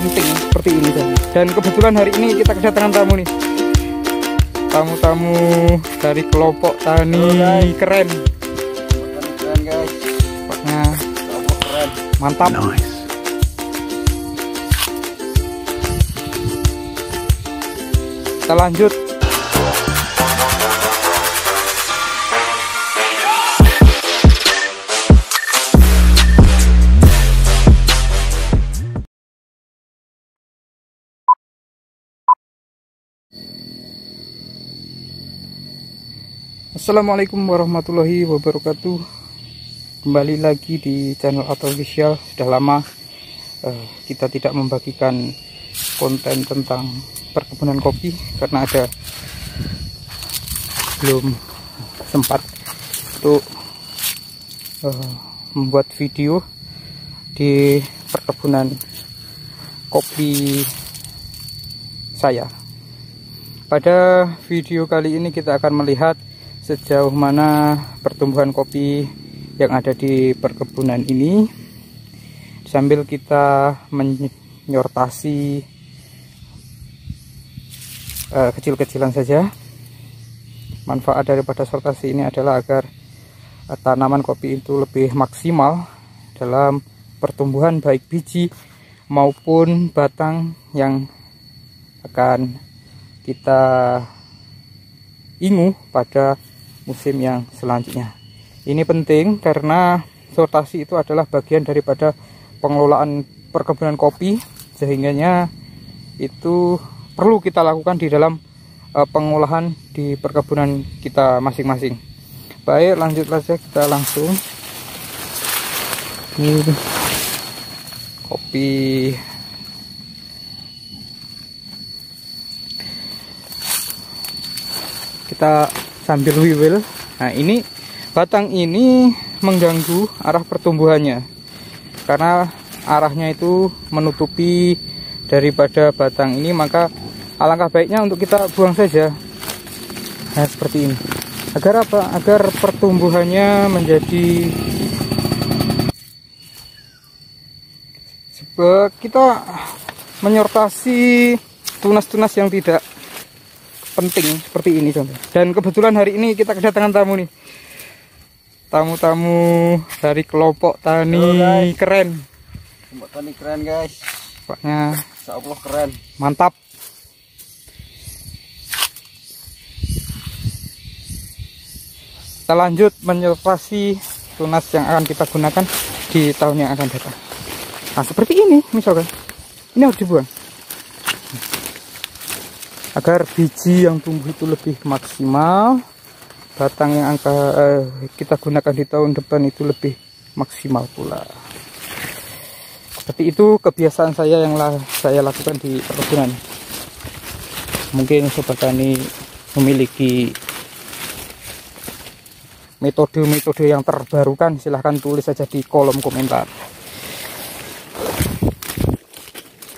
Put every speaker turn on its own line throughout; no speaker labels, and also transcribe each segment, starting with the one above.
penting seperti ini dan kebetulan hari ini kita kedatangan tamu nih. Tamu-tamu dari kelompok tani keren.
Keren guys.
Pokoknya
keren.
mantap.
Nice.
kita lanjut Assalamualaikum warahmatullahi wabarakatuh. Kembali lagi di channel Auto Official Sudah lama eh, kita tidak membagikan konten tentang perkebunan kopi Karena ada belum sempat untuk eh, membuat video di perkebunan kopi saya. Pada video kali ini kita akan melihat sejauh mana pertumbuhan kopi yang ada di perkebunan ini sambil kita menyortasi uh, kecil-kecilan saja manfaat daripada sortasi ini adalah agar uh, tanaman kopi itu lebih maksimal dalam pertumbuhan baik biji maupun batang yang akan kita ingu pada musim yang selanjutnya. Ini penting karena sortasi itu adalah bagian daripada pengelolaan perkebunan kopi sehingganya itu perlu kita lakukan di dalam uh, pengolahan di perkebunan kita masing-masing. Baik, lanjut saja kita langsung ini kopi kita sambil wiwil. Nah ini batang ini mengganggu arah pertumbuhannya. Karena arahnya itu menutupi daripada batang ini maka alangkah baiknya untuk kita buang saja. Nah seperti ini. Agar apa? Agar pertumbuhannya menjadi kita menyortasi tunas-tunas yang tidak penting seperti ini contoh. Dan kebetulan hari ini kita kedatangan tamu nih. Tamu-tamu dari kelompok tani
Halo,
keren.
kelompok tani keren guys
Pokoknya
Allah keren
mantap. Kita lanjut menyelesaikan tunas yang akan kita gunakan di tahun yang akan datang. Nah seperti ini misalkan. Ini harus dibuang agar biji yang tumbuh itu lebih maksimal batang yang angka eh, kita gunakan di tahun depan itu lebih maksimal pula. Seperti itu kebiasaan saya yang lah, saya lakukan di perkebunan. Mungkin sobat tani memiliki metode-metode yang terbarukan. Silahkan tulis saja di kolom komentar.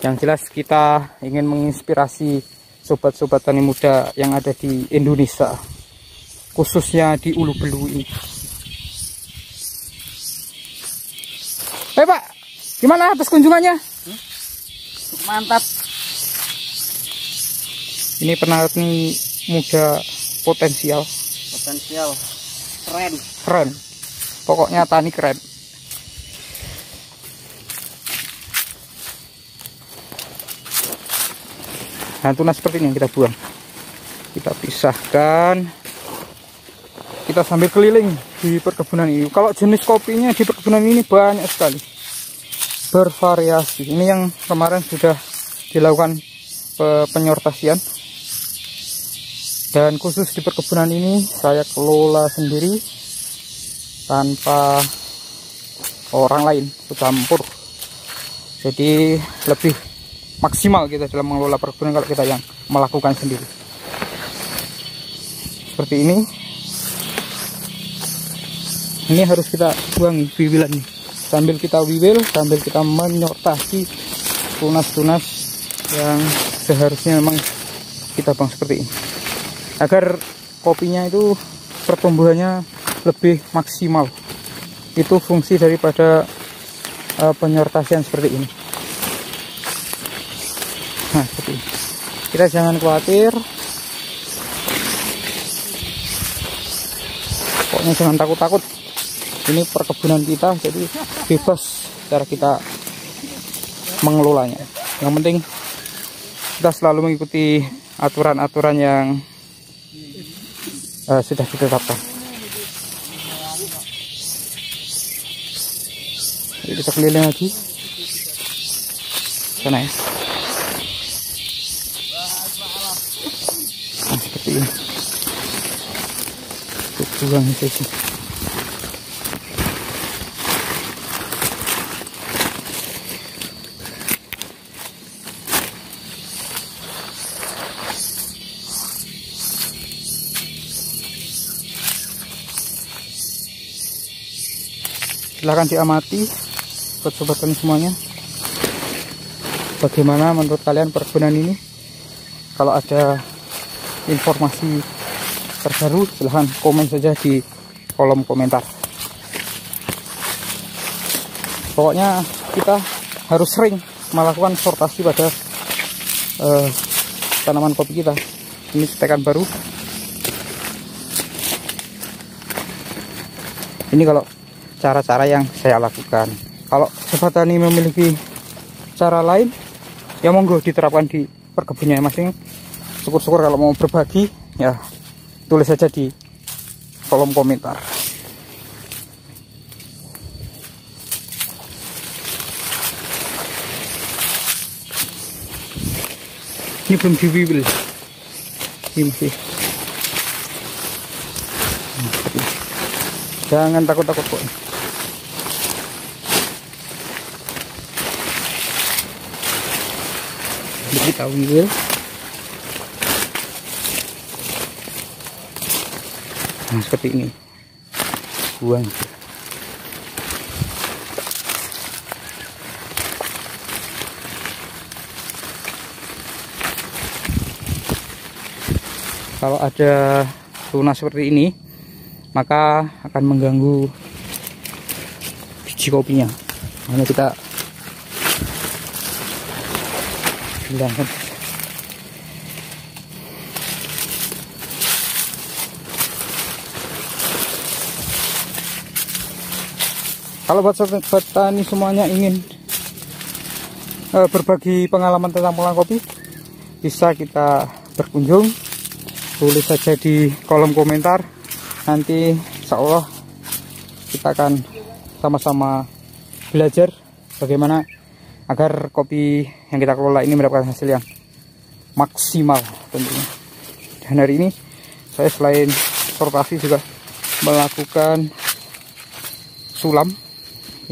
Yang jelas kita ingin menginspirasi sobat-sobat tani muda yang ada di Indonesia khususnya di Ulu Belu ini. Hei Pak gimana atas kunjungannya? Hmm?
mantap.
Ini penari muda potensial.
Potensial. Keren.
Keren. Pokoknya tani keren nah tunas seperti ini yang kita buang. Kita pisahkan. Kita sambil keliling di perkebunan ini. Kalau jenis kopinya di perkebunan ini banyak sekali. Bervariasi. Ini yang kemarin sudah dilakukan penyortasian. Dan khusus di perkebunan ini saya kelola sendiri tanpa orang lain. Campur. Jadi lebih maksimal kita dalam mengelola perkebunan kalau kita yang melakukan sendiri. Seperti ini. Ini harus kita buang wiwilan nih sambil kita wiwil sambil kita menyortasi tunas-tunas yang seharusnya memang kita buang seperti ini. Agar kopinya itu pertumbuhannya lebih maksimal. Itu fungsi daripada uh, penyortasian seperti ini nah seperti kita jangan khawatir. Pokoknya jangan takut-takut. Ini perkebunan kita jadi bebas cara kita mengelolanya. Yang penting kita selalu mengikuti aturan-aturan yang uh, sudah ditetapkan. Jadi kita keliling lagi. Sana ya silahkan diamati buat sobat kami semuanya bagaimana menurut kalian perkebunan ini? Kalau ada informasi terbaru silahkan komen saja di kolom komentar. Pokoknya kita harus sering melakukan sortasi pada uh, tanaman kopi kita. Ini tekan baru. Ini kalau cara-cara yang saya lakukan. Kalau sobat tani memiliki cara lain ya monggo diterapkan di perkebunnya masing syukur-syukur kalau mau berbagi ya tulis saja di kolom komentar. Ini belum diwibil ini masih. Jangan takut-takut kok kita wil nah seperti ini. Buang. Kalau ada tunas seperti ini maka akan mengganggu biji kopinya. Makanya kita hilangkan kalau buat petani semuanya ingin uh, berbagi pengalaman tentang pulang kopi bisa kita berkunjung. Tulis saja di kolom komentar. Nanti insya Allah kita akan sama-sama belajar bagaimana agar kopi yang kita kelola ini mendapatkan hasil yang maksimal tentunya. Dan hari ini saya selain sortasi juga melakukan sulam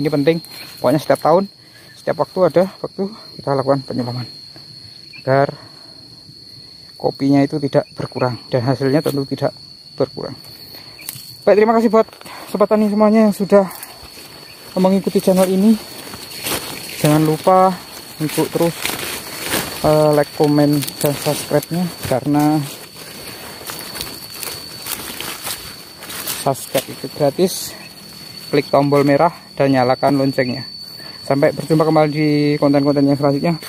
ini penting. Pokoknya setiap tahun setiap waktu ada waktu kita lakukan penyulaman. Agar kopinya itu tidak berkurang dan hasilnya tentu tidak berkurang. Baik terima kasih buat sobat tani semuanya yang sudah mengikuti channel ini. Jangan lupa untuk terus uh, like, comment, dan subscribe-nya karena subscribe itu gratis. Klik tombol merah dan nyalakan loncengnya. Sampai berjumpa kembali di konten-konten yang selanjutnya.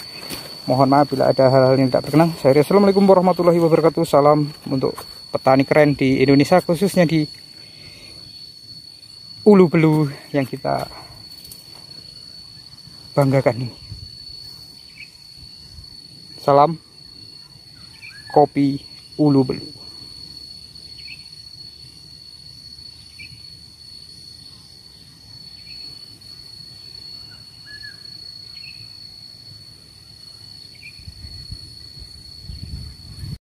Mohon maaf bila ada hal-hal yang tidak berkenan. Saya Assalamualaikum warahmatullahi wabarakatuh. Salam untuk petani keren di Indonesia khususnya di Ulu Belu yang kita banggakan ini. Salam kopi Ulu Belu.